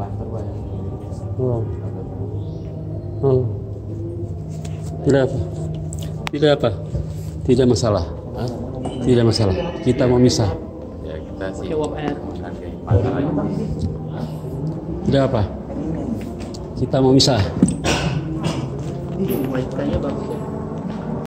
pastor pak yang hmm. hmm. ini Oh. Oh. Tidak apa. Tidak apa. Tidak masalah. Hah? Tidak masalah. Kita mau misah. ya kita sih Jawab Tidak apa. Kita mau misah.